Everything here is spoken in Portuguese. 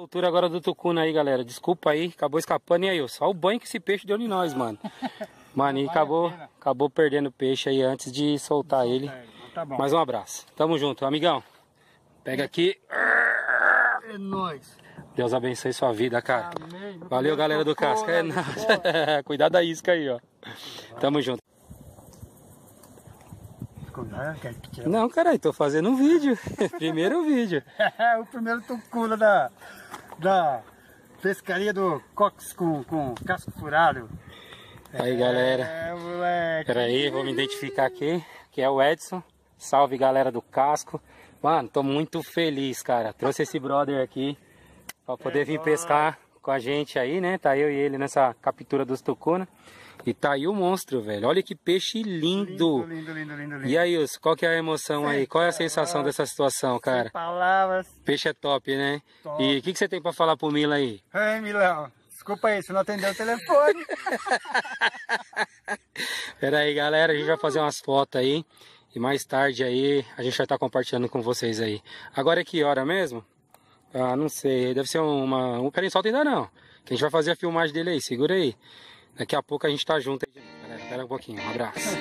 altura agora do tucuna aí, galera. Desculpa aí, acabou escapando. E aí, só o banho que esse peixe deu em nós, mano. Mano, e acabou, acabou perdendo o peixe aí antes de soltar ele. Tá bom. Mais um abraço. Tamo junto, amigão. Pega aqui. É nóis. Deus abençoe sua vida, cara. Amém. Valeu, galera do Casca. É nada. Cuidado da isca aí, ó. Tamo junto. Tucuna, quer que tire? Não, caralho, tô fazendo um vídeo. Primeiro vídeo. o primeiro tucuna da, da pescaria do Cox com, com casco furado. Aí, galera. É, moleque. Pera aí, vou me identificar aqui, que é o Edson. Salve, galera do Casco. Mano, tô muito feliz, cara. Trouxe esse brother aqui pra poder vir pescar com a gente aí, né? Tá eu e ele nessa captura dos tucuna. E tá aí o monstro, velho. Olha que peixe lindo. Lindo, lindo, lindo, lindo, lindo. E aí, Wilson, qual que é a emoção aí? Qual é a sensação dessa situação, cara? Palavras. Peixe é top, né? Top. E o que, que você tem pra falar pro Mila aí? Ei, Milão. Desculpa aí, se não atendeu o telefone. Pera aí, galera, a gente vai fazer umas fotos aí. E mais tarde aí, a gente vai estar compartilhando com vocês aí. Agora é que hora mesmo? Ah, não sei, deve ser uma... Um pera aí, solta ainda não. Que a gente vai fazer a filmagem dele aí, segura aí. Daqui a pouco a gente tá junto aí galera. Espera um pouquinho, um abraço.